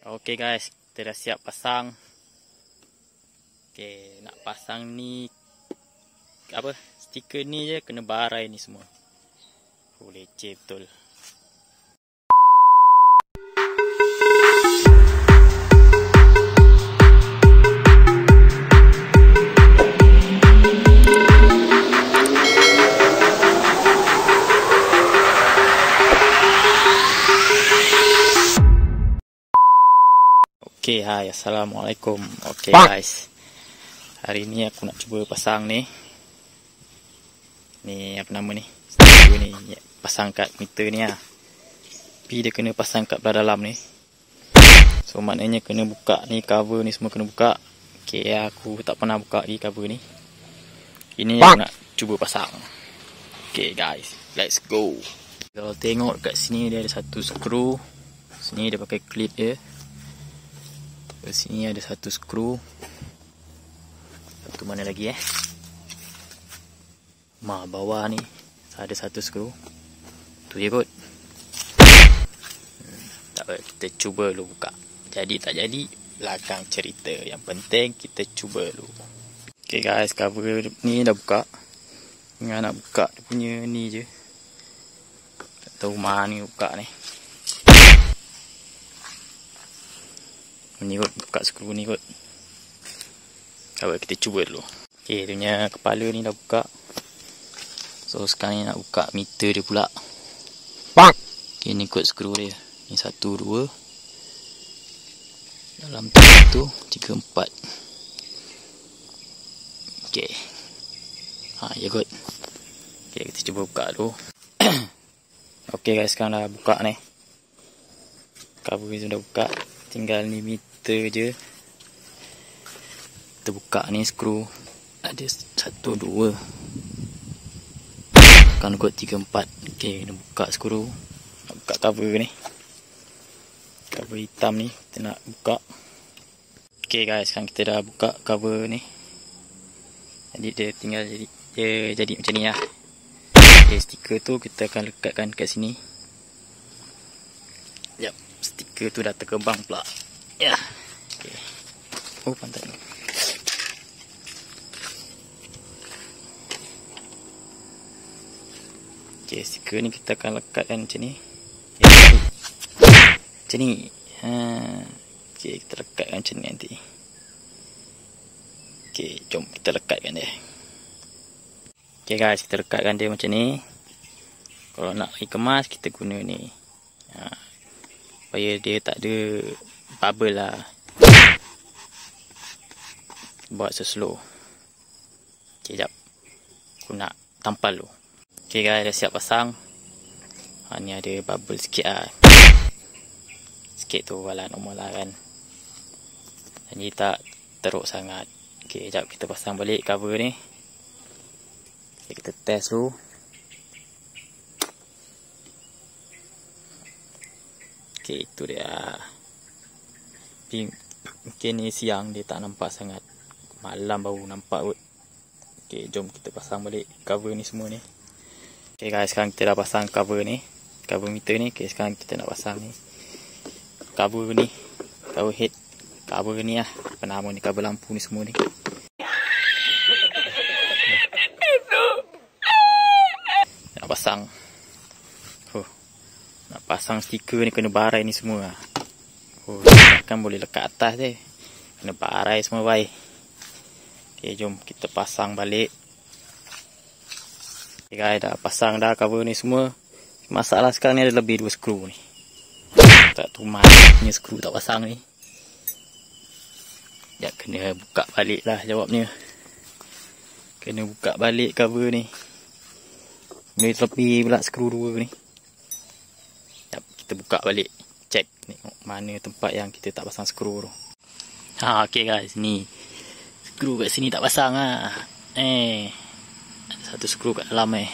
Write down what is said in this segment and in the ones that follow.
Okey guys, kita dah siap pasang. Okey, nak pasang ni apa? Stiker ni je kena barai ni semua. Oh, leceh betul. Okay, hai. Assalamualaikum. Okay, guys. Hari ni aku nak cuba pasang ni. Ni apa nama ni? Stiker ni. Pasang kat meter ni lah. Tapi dia kena pasang kat belah dalam ni. So, maknanya kena buka ni. Cover ni semua kena buka. Okay, aku tak pernah buka lagi cover ni. Ini aku nak cuba pasang. Okay, guys. Let's go. Kalau tengok kat sini dia ada satu skru. Sini dia pakai clip dia. Di sini ada satu skru. Satu mana lagi eh? Ma bawah ni ada satu skru. Tu je kot. Hmm, tak apa, kita cuba dulu buka. Jadi tak jadi, belakang cerita. Yang penting kita cuba dulu. Okay guys, cover ni dah buka. Ingat nak buka dia punya ni je. Tak tahu mana buka ni. Ni kot buka skru ni kot. Apa kita cuba dulu. Okey, dia punya kepala ni dah buka. So sekarang ni nak buka meter dia pula. Pak. Okey, ni kot skru dia. Ni satu dua. Dalam tu tiga empat. Okey. Ha, ya kot. Okey, kita cuba buka dulu. Okey guys, sekarang dah buka ni. Cover ni sudah buka. Tinggal ni meter meter je. Kita buka ni skru. Ada satu dua. Kan kot tiga empat. Ok kita buka skru. Nak buka cover ni. Cover hitam ni kita nak buka. Ok guys sekarang kita dah buka cover ni. Jadi dia tinggal jadi dia jadi macam ni lah. Ok stiker tu kita akan lekatkan kat sini. Yap, stiker tu dah terkembang pula. Ya. Okay. Oh, pantai ni. Okay, stiker ni kita akan lekatkan macam ni. Okay. Macam ni. Ha. Okay, kita lekatkan macam ni nanti. Okay, jom kita lekatkan dia. Okay guys, kita lekatkan dia macam ni. Kalau nak kemas, kita guna ni. Ha. Supaya dia tak ada bubble lah. Buat seslow. Ok jap aku nak tampal dulu. Ok guys dah siap pasang. Ha, ni ada bubble sikit lah. Sikit tu wala normal lah kan. Jadi tak teruk sangat. Ok jap kita pasang balik cover ni. Okay, kita test dulu. Ok itu dia tapi mungkin ni siang dia tak nampak sangat. Malam baru nampak kot. Okay, jom kita pasang balik cover ni semua ni. Okay guys, sekarang kita dah pasang cover ni. Cover meter ni. Okay, sekarang kita nak pasang ni. Cover ni. Cover head. Cover ni lah. Apa nama ni, cover lampu ni semua ni. Nak pasang. Huh. Nak pasang stiker ni kena barai ni semua lah. Kan boleh lekat atas je. Kena parai semua baik. Okay, jom kita pasang balik. Okay guys, dah pasang dah cover ni semua. Masalah sekarang ni ada lebih dua skru ni. Tak tu mana punya skru tak pasang ni. Ya, kena buka balik lah jawabnya. Kena buka balik cover ni. Ni lebih pula skru dua ni. Ya, kita buka balik check tengok mana tempat yang kita tak pasang skru tu. Ha okey guys, ni skru kat sini tak pasang ah. Eh. Satu skru kat dalam eh.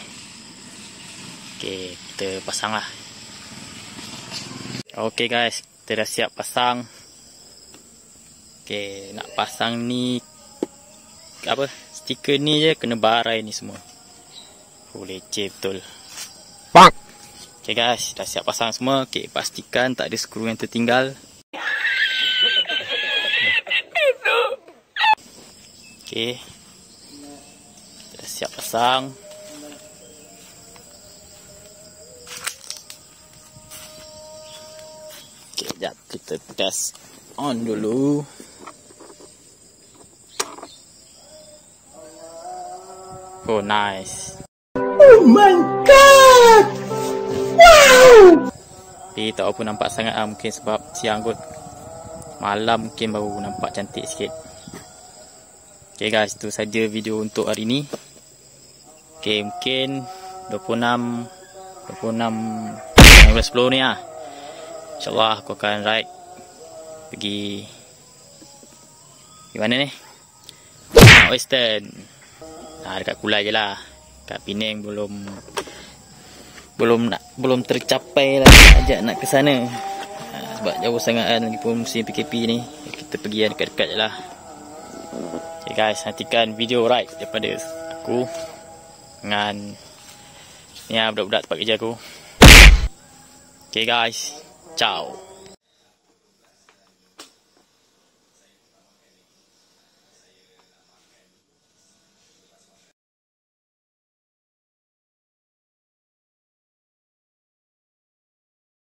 Okey, kita pasanglah. Okey guys, kita dah siap pasang. Okey, nak pasang ni apa? Stiker ni je kena barai ni semua. Oh, leceh betul. Okay guys, dah siap pasang semua. Okay, pastikan tak ada skru yang tertinggal. Okay. Dah siap pasang. Okay, sekejap kita test on dulu. Oh, nice. Oh my god! Tapi tak apa nampak sangat lah mungkin sebab siang kot. Malam mungkin baru nampak cantik sikit. Okay guys, itu saja video untuk hari ni. Okay, mungkin 26 26 19 ni lah. InsyaAllah aku akan ride pergi di mana ni? Western. Ha, dekat Kulai je lah. Kat Penang belum belum nak belum tercapai lah ajak nak ke sana. Ha, sebab jauh sangat kan lagi pun musim PKP ni. Kita pergi yang dekat-dekat je lah. Okay guys, nantikan video ride daripada aku dengan ni lah budak-budak tempat kerja aku. Okay guys, ciao.